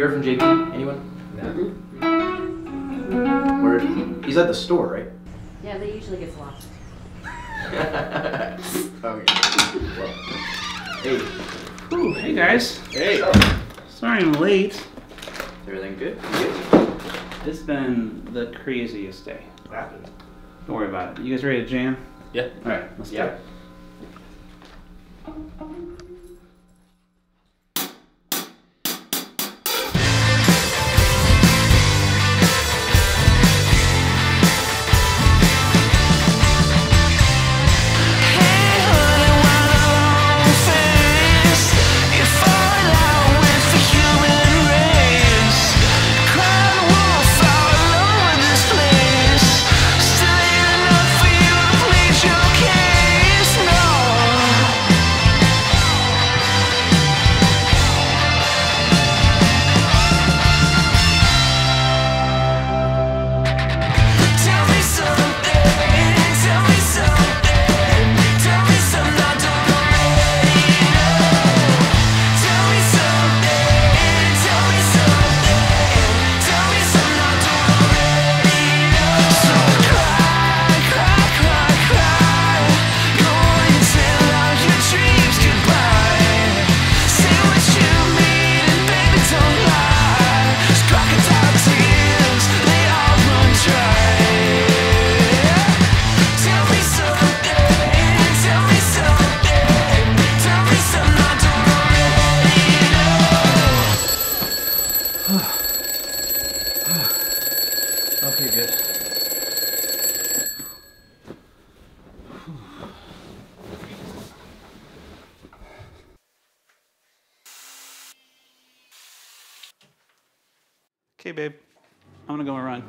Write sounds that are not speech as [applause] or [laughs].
Anyone? No. Mm-hmm. Where? He's at the store, right? Yeah, they usually get lost. [laughs] okay. Well, hey. Ooh, hey guys. Hey. Sorry I'm late. Everything good? You good? It's been the craziest day. Happened. Don't worry about it. You guys ready to jam? Yeah. All right, let's Yeah. do it. Okay, babe. I'm gonna go and run.